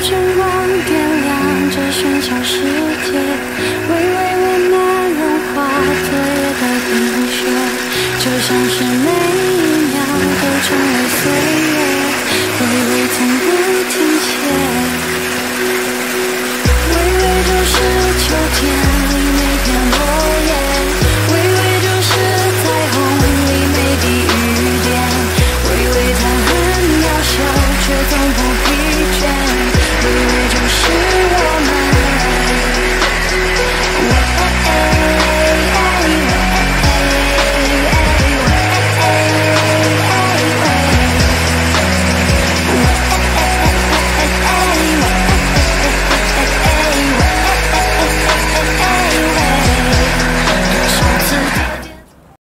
晨光点亮这喧嚣世界，微微温暖融化昨夜的冰雪，就像是美。